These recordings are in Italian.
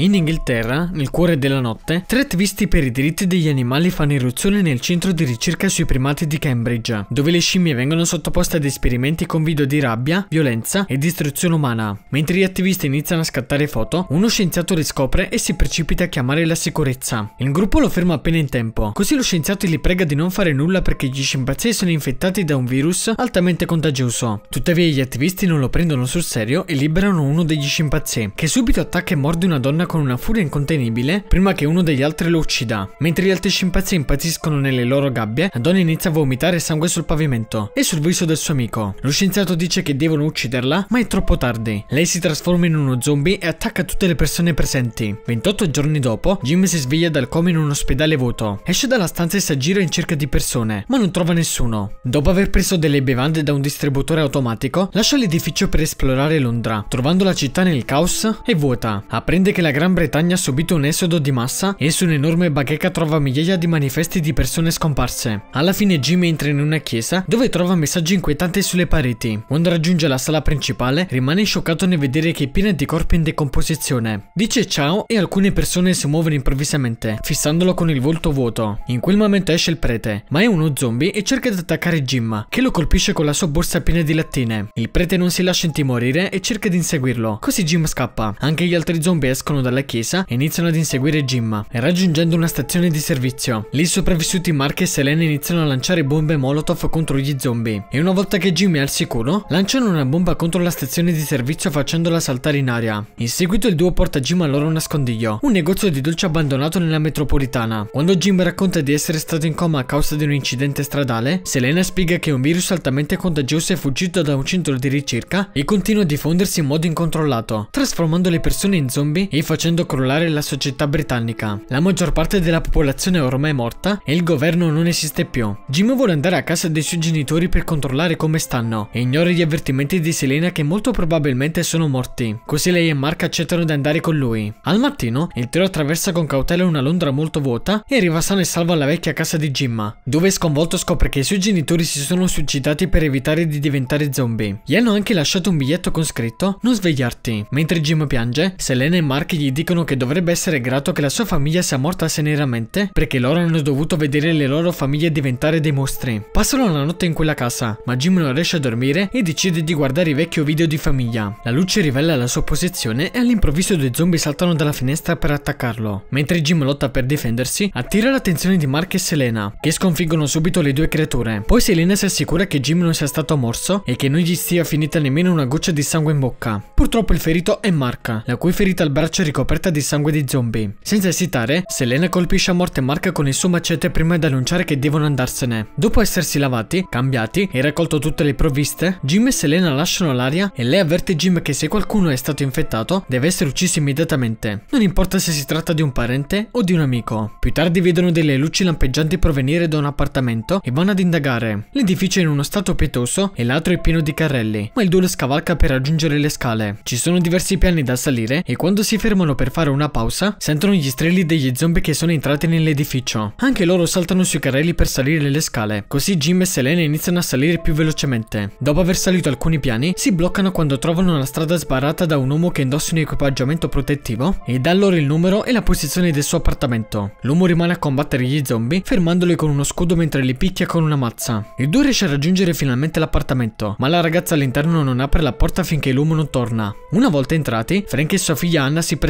In Inghilterra, nel cuore della notte, tre attivisti per i diritti degli animali fanno irruzione nel centro di ricerca sui primati di Cambridge, dove le scimmie vengono sottoposte ad esperimenti con video di rabbia, violenza e distruzione umana. Mentre gli attivisti iniziano a scattare foto, uno scienziato li scopre e si precipita a chiamare la sicurezza. Il gruppo lo ferma appena in tempo, così lo scienziato li prega di non fare nulla perché gli scimpanzé sono infettati da un virus altamente contagioso. Tuttavia gli attivisti non lo prendono sul serio e liberano uno degli scimpanzé, che subito attacca e morde una donna con una furia incontenibile prima che uno degli altri lo uccida. Mentre gli altri scimpanzé impazziscono nelle loro gabbie, la donna inizia a vomitare sangue sul pavimento e sul viso del suo amico. Lo scienziato dice che devono ucciderla, ma è troppo tardi. Lei si trasforma in uno zombie e attacca tutte le persone presenti. 28 giorni dopo, Jim si sveglia dal coma in un ospedale vuoto. Esce dalla stanza e si aggira in cerca di persone, ma non trova nessuno. Dopo aver preso delle bevande da un distributore automatico, lascia l'edificio per esplorare Londra, trovando la città nel caos e vuota. Apprende che la Gran Bretagna ha subito un esodo di massa e su un'enorme bacheca trova migliaia di manifesti di persone scomparse. Alla fine Jim entra in una chiesa dove trova messaggi inquietanti sulle pareti. Quando raggiunge la sala principale rimane scioccato nel vedere che è piena di corpi in decomposizione. Dice ciao e alcune persone si muovono improvvisamente, fissandolo con il volto vuoto. In quel momento esce il prete, ma è uno zombie e cerca di attaccare Jim, che lo colpisce con la sua borsa piena di lattine. Il prete non si lascia intimorire e cerca di inseguirlo, così Jim scappa. Anche gli altri zombie escono dalla chiesa e iniziano ad inseguire Jim, raggiungendo una stazione di servizio. Lì i sopravvissuti Mark e Selene iniziano a lanciare bombe molotov contro gli zombie. E una volta che Jim è al sicuro, lanciano una bomba contro la stazione di servizio facendola saltare in aria. In seguito il duo porta Jim al loro nascondiglio, un negozio di dolce abbandonato nella metropolitana. Quando Jim racconta di essere stato in coma a causa di un incidente stradale, Selena spiega che un virus altamente contagioso è fuggito da un centro di ricerca e continua a diffondersi in modo incontrollato, trasformando le persone in zombie e facendo crollare la società britannica. La maggior parte della popolazione è ormai morta e il governo non esiste più. Jim vuole andare a casa dei suoi genitori per controllare come stanno e ignora gli avvertimenti di Selena che molto probabilmente sono morti. Così lei e Mark accettano di andare con lui. Al mattino, il trio attraversa con cautela una Londra molto vuota e arriva sano e salvo alla vecchia casa di Jim, dove sconvolto scopre che i suoi genitori si sono suicidati per evitare di diventare zombie. Gli hanno anche lasciato un biglietto con scritto non svegliarti. Mentre Jim piange, Selena e Mark gli dicono che dovrebbe essere grato che la sua famiglia sia morta serenamente perché loro hanno dovuto vedere le loro famiglie diventare dei mostri. Passano la notte in quella casa, ma Jim non riesce a dormire e decide di guardare i vecchi video di famiglia. La luce rivela la sua posizione e all'improvviso due zombie saltano dalla finestra per attaccarlo. Mentre Jim lotta per difendersi, attira l'attenzione di Mark e Selena, che sconfiggono subito le due creature. Poi Selena si assicura che Jim non sia stato morso e che non gli sia finita nemmeno una goccia di sangue in bocca. Purtroppo il ferito è Mark, la cui ferita al braccio ricoperta di sangue di zombie. Senza esitare, Selena colpisce a morte Mark con il suo macete prima di annunciare che devono andarsene. Dopo essersi lavati, cambiati e raccolto tutte le provviste, Jim e Selena lasciano l'aria e lei avverte Jim che se qualcuno è stato infettato deve essere ucciso immediatamente. Non importa se si tratta di un parente o di un amico. Più tardi vedono delle luci lampeggianti provenire da un appartamento e vanno ad indagare. L'edificio è in uno stato pietoso e l'altro è pieno di carrelli, ma il duo scavalca per raggiungere le scale. Ci sono diversi piani da salire e quando si fermano per fare una pausa, sentono gli strilli degli zombie che sono entrati nell'edificio. Anche loro saltano sui carrelli per salire le scale, così Jim e Selene iniziano a salire più velocemente. Dopo aver salito alcuni piani, si bloccano quando trovano la strada sbarrata da un uomo che indossa un equipaggiamento protettivo e dà loro il numero e la posizione del suo appartamento. L'uomo rimane a combattere gli zombie, fermandoli con uno scudo mentre li picchia con una mazza. Il due riesce a raggiungere finalmente l'appartamento, ma la ragazza all'interno non apre la porta finché l'uomo non torna. Una volta entrati, Frank e sua figlia Anna si presentano.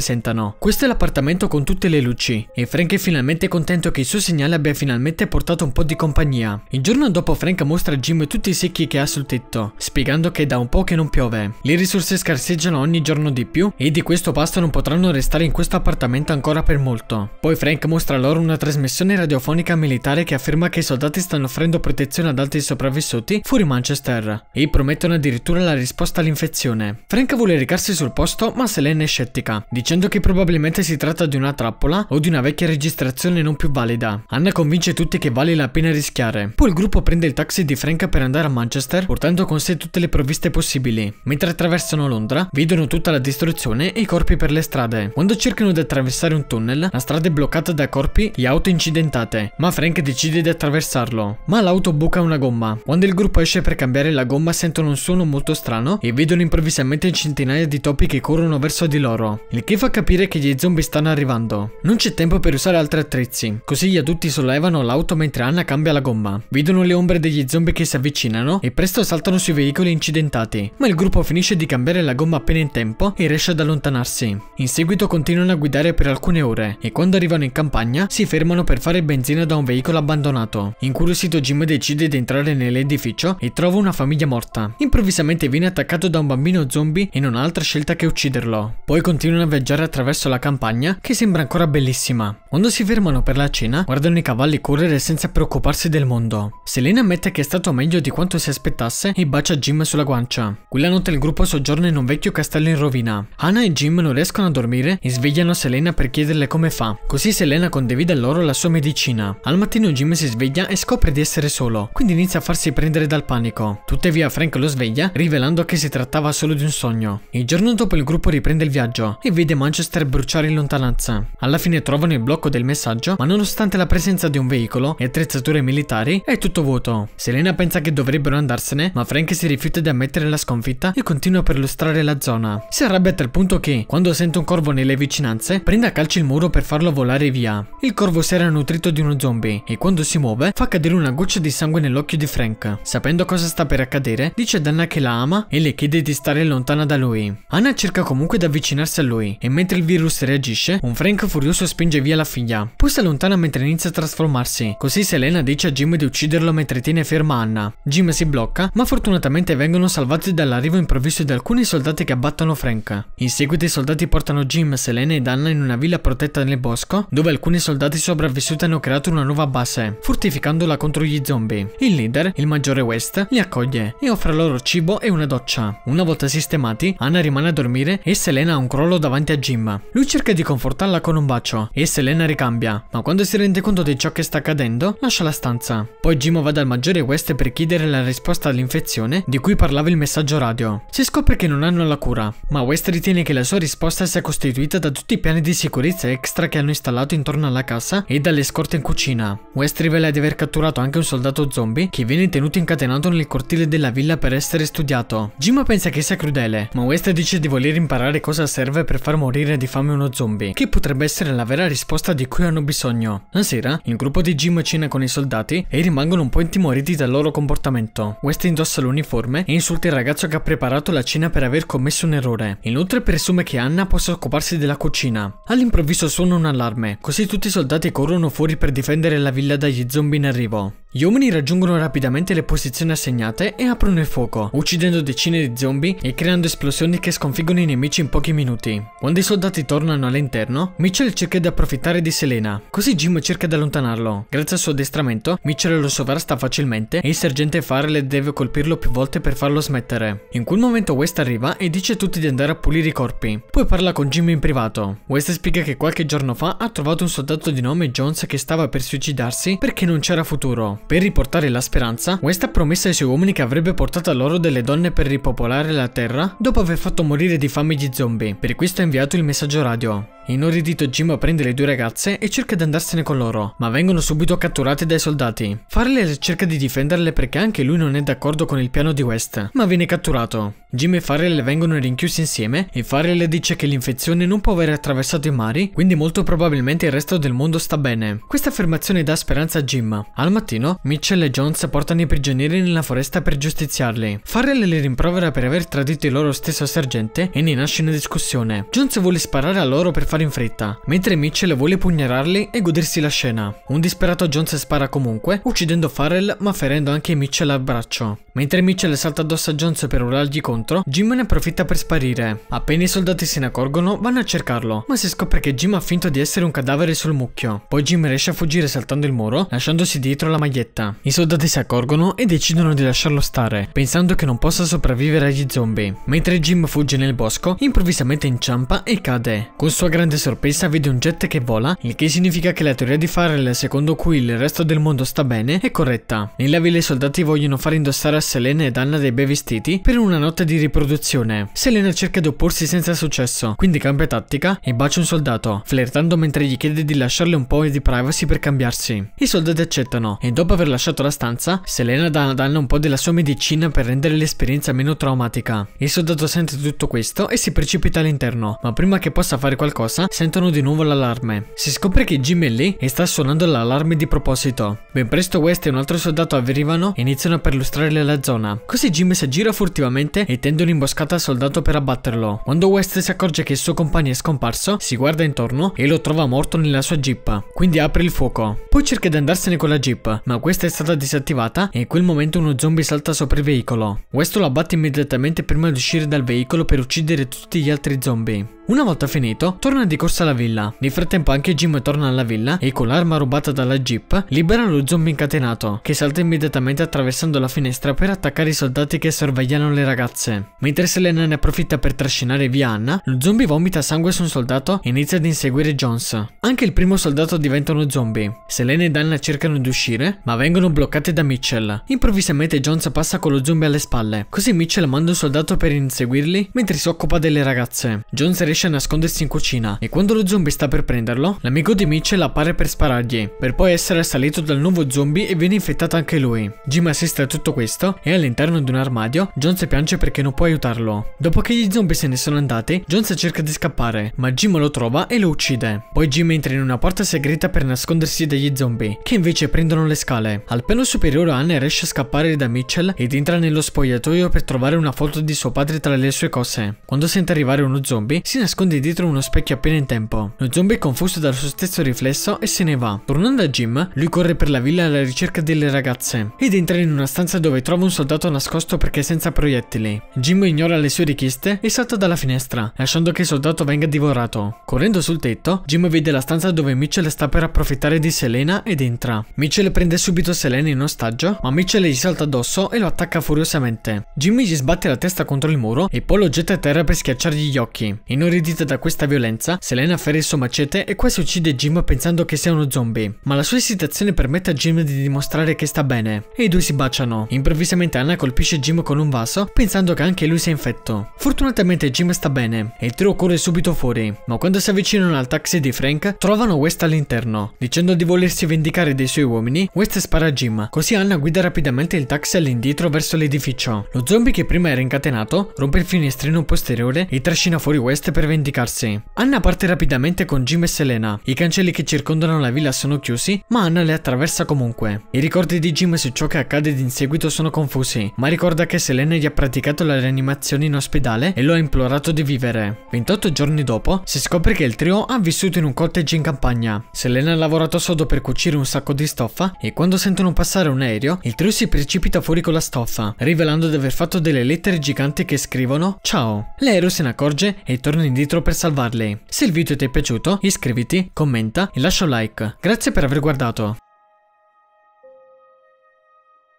Questo è l'appartamento con tutte le luci e Frank è finalmente contento che il suo segnale abbia finalmente portato un po' di compagnia. Il giorno dopo Frank mostra a Jim tutti i secchi che ha sul tetto, spiegando che da un po' che non piove. Le risorse scarseggiano ogni giorno di più e di questo pasto non potranno restare in questo appartamento ancora per molto. Poi Frank mostra loro una trasmissione radiofonica militare che afferma che i soldati stanno offrendo protezione ad altri sopravvissuti fuori Manchester e promettono addirittura la risposta all'infezione. Frank vuole recarsi sul posto ma Selene è scettica, dicendo che probabilmente si tratta di una trappola o di una vecchia registrazione non più valida. Anna convince tutti che vale la pena rischiare. Poi il gruppo prende il taxi di Frank per andare a Manchester portando con sé tutte le provviste possibili. Mentre attraversano Londra, vedono tutta la distruzione e i corpi per le strade. Quando cercano di attraversare un tunnel, la strada è bloccata da corpi e auto incidentate, ma Frank decide di attraversarlo. Ma l'auto buca una gomma. Quando il gruppo esce per cambiare la gomma sentono un suono molto strano e vedono improvvisamente centinaia di topi che corrono verso di loro, il che fa capire che gli zombie stanno arrivando. Non c'è tempo per usare altri attrezzi, così gli adulti sollevano l'auto mentre Anna cambia la gomma. Vedono le ombre degli zombie che si avvicinano e presto saltano sui veicoli incidentati, ma il gruppo finisce di cambiare la gomma appena in tempo e riesce ad allontanarsi. In seguito continuano a guidare per alcune ore e quando arrivano in campagna si fermano per fare benzina da un veicolo abbandonato. Incuriosito Jim decide di entrare nell'edificio e trova una famiglia morta. Improvvisamente viene attaccato da un bambino zombie e non ha altra scelta che ucciderlo. Poi continuano a viaggiare attraverso la campagna che sembra ancora bellissima. Quando si fermano per la cena, guardano i cavalli correre senza preoccuparsi del mondo. Selena ammette che è stato meglio di quanto si aspettasse e bacia Jim sulla guancia. Quella notte il gruppo soggiorna in un vecchio castello in rovina. Hannah e Jim non riescono a dormire e svegliano Selena per chiederle come fa. Così Selena condivide loro la sua medicina. Al mattino Jim si sveglia e scopre di essere solo, quindi inizia a farsi prendere dal panico. Tuttavia Frank lo sveglia, rivelando che si trattava solo di un sogno. Il giorno dopo il gruppo riprende il viaggio e vede Manchester bruciare in lontananza. Alla fine trovano il blocco del messaggio, ma nonostante la presenza di un veicolo e attrezzature militari, è tutto vuoto. Selena pensa che dovrebbero andarsene, ma Frank si rifiuta di ammettere la sconfitta e continua a perlustrare la zona. Si arrabbia tal punto che, quando sente un corvo nelle vicinanze, prende a calci il muro per farlo volare via. Il corvo si era nutrito di uno zombie e quando si muove fa cadere una goccia di sangue nell'occhio di Frank. Sapendo cosa sta per accadere, dice ad Anna che la ama e le chiede di stare lontana da lui. Anna cerca comunque di avvicinarsi a lui e mentre il virus reagisce, un Frank furioso spinge via la figlia. Poi si allontana mentre inizia a trasformarsi. Così Selena dice a Jim di ucciderlo mentre tiene ferma Anna. Jim si blocca, ma fortunatamente vengono salvati dall'arrivo improvviso di alcuni soldati che abbattono Frank. In seguito i soldati portano Jim, Selena ed Anna in una villa protetta nel bosco, dove alcuni soldati sopravvissuti hanno creato una nuova base, fortificandola contro gli zombie. Il leader, il maggiore West, li accoglie e offre loro cibo e una doccia. Una volta sistemati, Anna rimane a dormire e Selena ha un crollo davanti a Jim. Lui cerca di confortarla con un bacio e Selena ricambia, ma quando si rende conto di ciò che sta accadendo, lascia la stanza. Poi Jim va dal maggiore West per chiedere la risposta all'infezione di cui parlava il messaggio radio. Si scopre che non hanno la cura, ma West ritiene che la sua risposta sia costituita da tutti i piani di sicurezza extra che hanno installato intorno alla casa e dalle scorte in cucina. West rivela di aver catturato anche un soldato zombie che viene tenuto incatenato nel cortile della villa per essere studiato. Jim pensa che sia crudele, ma West dice di voler imparare cosa serve per far morire di fame uno zombie, che potrebbe essere la vera risposta di cui hanno bisogno. La sera, il gruppo di Jim cena con i soldati e rimangono un po' intimoriti dal loro comportamento. West indossa l'uniforme e insulta il ragazzo che ha preparato la cena per aver commesso un errore. Inoltre presume che Anna possa occuparsi della cucina. All'improvviso suona un allarme, così tutti i soldati corrono fuori per difendere la villa dagli zombie in arrivo. Gli uomini raggiungono rapidamente le posizioni assegnate e aprono il fuoco, uccidendo decine di zombie e creando esplosioni che sconfiggono i nemici in pochi minuti. Quando i soldati tornano all'interno, Mitchell cerca di approfittare di Selena, così Jim cerca di allontanarlo. Grazie al suo addestramento, Mitchell lo sovrasta facilmente e il sergente Farrell deve colpirlo più volte per farlo smettere. In quel momento West arriva e dice a tutti di andare a pulire i corpi. Poi parla con Jim in privato. West spiega che qualche giorno fa ha trovato un soldato di nome Jones che stava per suicidarsi perché non c'era futuro. Per riportare la speranza, West ha promesso ai suoi uomini che avrebbe portato a loro delle donne per ripopolare la terra dopo aver fatto morire di fame gli zombie. Per questo ha inviato il messaggio radio. Inorridito Jim prende le due ragazze e cerca di andarsene con loro, ma vengono subito catturate dai soldati. Farrell cerca di difenderle perché anche lui non è d'accordo con il piano di West, ma viene catturato. Jim e Farrell vengono rinchiusi insieme e Farrell dice che l'infezione non può aver attraversato i mari, quindi molto probabilmente il resto del mondo sta bene. Questa affermazione dà speranza a Jim. Al mattino, Mitchell e Jones portano i prigionieri nella foresta per giustiziarli. Farrell li rimprovera per aver tradito il loro stesso sergente e ne nasce una discussione. Jones vuole sparare a loro per fare in fretta, mentre Mitchell vuole pugnararli e godersi la scena. Un disperato Jones spara comunque, uccidendo Farrell ma ferendo anche Mitchell al braccio. Mentre Mitchell salta addosso a Jones per urlargli contro, Jim ne approfitta per sparire. Appena i soldati se ne accorgono, vanno a cercarlo, ma si scopre che Jim ha finto di essere un cadavere sul mucchio. Poi Jim riesce a fuggire saltando il muro, lasciandosi dietro la maglietta. I soldati si accorgono e decidono di lasciarlo stare, pensando che non possa sopravvivere agli zombie. Mentre Jim fugge nel bosco, improvvisamente inciampa e cade. Con sua grande sorpresa vede un jet che vola, il che significa che la teoria di Farrell secondo cui il resto del mondo sta bene è corretta. Nella villa i soldati vogliono far indossare a Selena ed Anna dei bei vestiti per una notte di riproduzione. Selena cerca di opporsi senza successo, quindi cambia tattica e bacia un soldato, flirtando mentre gli chiede di lasciarle un po' di privacy per cambiarsi. I soldati accettano e dopo Dopo aver lasciato la stanza, Selena dà ad Anna un po' della sua medicina per rendere l'esperienza meno traumatica. Il soldato sente tutto questo e si precipita all'interno, ma prima che possa fare qualcosa, sentono di nuovo l'allarme. Si scopre che Jim è lì e sta suonando l'allarme di proposito. Ben presto West e un altro soldato arrivano e iniziano a perlustrare la zona. Così Jim si aggira furtivamente e tende un'imboscata al soldato per abbatterlo. Quando West si accorge che il suo compagno è scomparso, si guarda intorno e lo trova morto nella sua jeep. Quindi apre il fuoco. Poi cerca di andarsene con la jeep, ma questa è stata disattivata e in quel momento uno zombie salta sopra il veicolo. West lo abbatte immediatamente prima di uscire dal veicolo per uccidere tutti gli altri zombie. Una volta finito, torna di corsa alla villa. Nel frattempo anche Jim torna alla villa e con l'arma rubata dalla jeep libera lo zombie incatenato, che salta immediatamente attraversando la finestra per attaccare i soldati che sorvegliano le ragazze. Mentre Selena ne approfitta per trascinare via Anna, lo zombie vomita sangue su un soldato e inizia ad inseguire Jones. Anche il primo soldato diventa uno zombie. Selena ed Anna cercano di uscire, ma vengono bloccate da Mitchell. Improvvisamente Jones passa con lo zombie alle spalle, così Mitchell manda un soldato per inseguirli mentre si occupa delle ragazze. Jones riesce a nascondersi in cucina e quando lo zombie sta per prenderlo, l'amico di Mitchell appare per sparargli, per poi essere assalito dal nuovo zombie e viene infettato anche lui. Jim assiste a tutto questo e all'interno di un armadio Jones piange perché non può aiutarlo. Dopo che gli zombie se ne sono andati, Jones cerca di scappare, ma Jim lo trova e lo uccide. Poi Jim entra in una porta segreta per nascondersi dagli zombie, che invece prendono le scale. Al piano superiore Anne riesce a scappare da Mitchell ed entra nello spogliatoio per trovare una foto di suo padre tra le sue cose. Quando sente arrivare uno zombie, si nasconde dietro uno specchio appena in tempo. Lo zombie è confuso dal suo stesso riflesso e se ne va. Tornando a Jim, lui corre per la villa alla ricerca delle ragazze ed entra in una stanza dove trova un soldato nascosto perché senza proiettili. Jim ignora le sue richieste e salta dalla finestra, lasciando che il soldato venga divorato. Correndo sul tetto, Jim vede la stanza dove Mitchell sta per approfittare di Selena ed entra. Mitchell prende subito Selena in ostaggio, ma Mitchell gli salta addosso e lo attacca furiosamente. Jimmy gli sbatte la testa contro il muro e poi lo getta a terra per schiacciargli gli occhi. Inorridita da questa violenza, Selena afferra il suo macete e quasi uccide Jim pensando che sia uno zombie. Ma la sua esitazione permette a Jim di dimostrare che sta bene e i due si baciano. Improvvisamente Anna colpisce Jim con un vaso pensando che anche lui sia infetto. Fortunatamente Jim sta bene e il trio corre subito fuori, ma quando si avvicinano al taxi di Frank trovano West all'interno. Dicendo di volersi vendicare dei suoi uomini, West spara a Jim, così Anna guida rapidamente il taxi all'indietro verso l'edificio. Lo zombie che prima era incatenato rompe il finestrino posteriore e trascina fuori West per vendicarsi. Anna parte rapidamente con Jim e Selena. I cancelli che circondano la villa sono chiusi, ma Anna le attraversa comunque. I ricordi di Jim su ciò che accade in seguito sono confusi, ma ricorda che Selena gli ha praticato la rianimazione in ospedale e lo ha implorato di vivere. 28 giorni dopo, si scopre che il trio ha vissuto in un cottage in campagna. Selena ha lavorato sodo per cucire un sacco di stoffa e quando sentono passare un aereo, il trio si precipita fuori con la stoffa, rivelando di aver fatto delle lettere giganti che scrivono Ciao. L'aereo se ne accorge e torna indietro per salvarli. Se il video ti è piaciuto, iscriviti, commenta e lascia un like. Grazie per aver guardato.